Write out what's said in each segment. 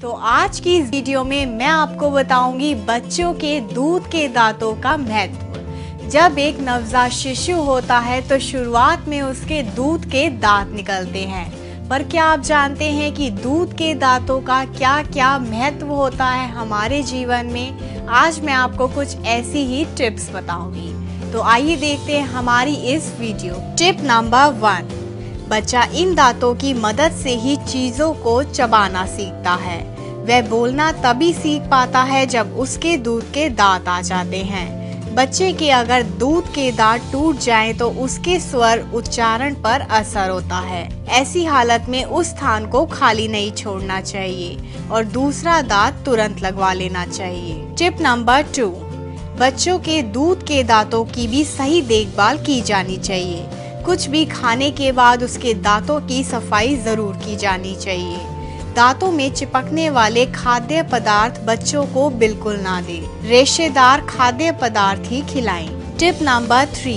तो आज की इस वीडियो में मैं आपको बताऊँगी बच्चों के दूध के दांतों का महत्व। जब एक नवजात शिशु होता है तो शुरुआत में उसके दूध के दांत निकलते हैं। पर क्या आप जानते हैं कि दूध के दांतों का क्या क्या महत्व होता है हमारे जीवन में? आज मैं आपको कुछ ऐसी ही टिप्स बताऊँगी। तो आइए देखते हैं हमारी इस वीडियो। टिप नंबर वन बच्चा इन दांतों की मदद से ही चीज़ों को चबाना सीखता है। वह बोलना तभी सीख पाता है जब उसके दूध के दांत आ जाते हैं। बच्चे के अगर दूध के दांत टूट जाएँ तो उसके स्वर उच्चारण पर असर होता है। ऐसी हालत में उस स्थान को खाली नहीं छोड़ना चाहिए और दूसरा दांत तुरंत लगवा लेना चाहिए। टिप नंबर टू, बच्चों के दूध के दांतों की भी सही देखभाल की जानी चाहिए। कुछ भी खाने के बाद उसके दांतों की सफ़ाई ज़रूर की जानी चाहिए। दांतों में चिपकने वाले खाद्य पदार्थ बच्चों को बिल्कुल ना दे। रेशेदार खाद्य पदार्थ ही खिलाएँ। टिप नंबर थ्री,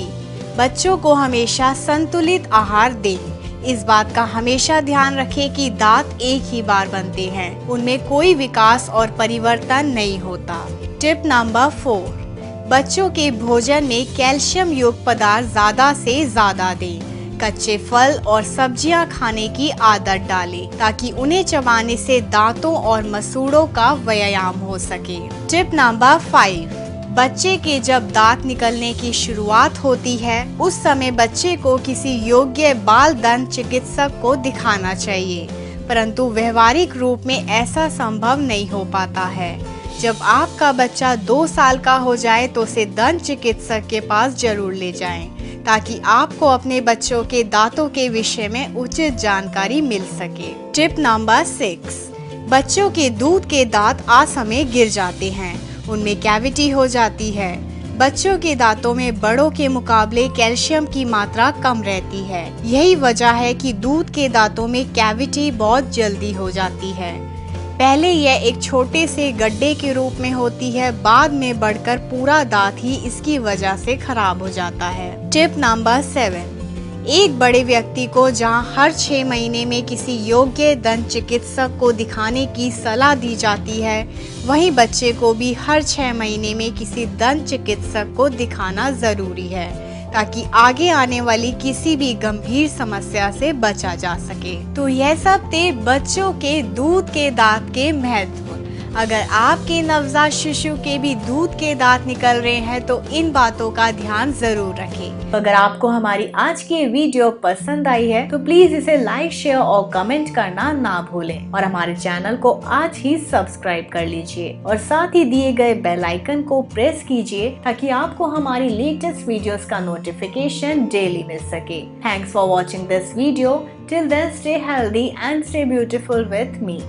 बच्चों को हमेशा संतुलित आहार दें। इस बात का हमेशा ध्यान रखें कि दांत एक ही बार बनते हैं। उनमें कोई विकास और परिवर्तन नहीं होता। टिप नंबर फोर बच्चों के भोजन में कैल्शियम युक्त पदार्थ ज़्यादा से ज़्यादा दें। कच्चे फल और सब्ज़ियाँ खाने की आदत डालें ताकि उन्हें चबाने से दांतों और मसूड़ों का व्यायाम हो सके। टिप नंबर फाइव, बच्चे के जब दांत निकलने की शुरुआत होती है, उस समय बच्चे को किसी योग्य बाल दंत चिकित्सक को दिखाना चाहिए, परंतु व्यवहारिक रूप में ऐसा संभव नहीं हो पाता है। जब आपका बच्चा दो साल का हो जाए तो उसे दंत चिकित्सक के पास ज़रूर ले जाएँ, ताकि आपको अपने बच्चों के दांतों के विषय में उचित जानकारी मिल सके। टिप नंबर सिक्स बच्चों के दूध के दांत असमय गिर जाते हैं उनमें कैविटी हो जाती है। बच्चों के दांतों में बड़ों के मुकाबले कैल्शियम की मात्रा कम रहती है। यही वजह है कि दूध के दांतों में कैविटी बहुत जल्दी हो जाती है। पहले यह एक छोटे से गड्ढे के रूप में होती है, बाद में बढ़कर पूरा दांत ही इसकी वजह से खराब हो जाता है। टिप नंबर सेवन एक बड़े व्यक्ति को जहाँ हर छह महीने में किसी योग्य दंत चिकित्सक को दिखाने की सलाह दी जाती है, वहीं बच्चे को भी हर छह महीने में किसी दंत चिकित्सक को दिखाना ज़रूरी है। ताकि आगे आने वाली किसी भी गंभीर समस्या से बचा जा सके। तो यह सब थे बच्चों के दूध के दांत के महत्व। अगर आपके नवजात शिशु के भी दूध के दांत निकल रहे हैं तो इन बातों का ध्यान ज़रूर रखें। अगर आपको हमारी आज की वीडियो पसंद आई है तो प्लीज़ इसे लाइक शेयर और कमेंट करना ना भूलें। और हमारे चैनल को आज ही सब्सक्राइब कर लीजिए और साथ ही दिए गए बेल आइकन को प्रेस कीजिए ताकि आपको हमारी लेटेस्ट वीडियोस का नोटिफिकेशन डेली मिल सके। Thanks for watching this video till then stay healthy and stay beautiful with me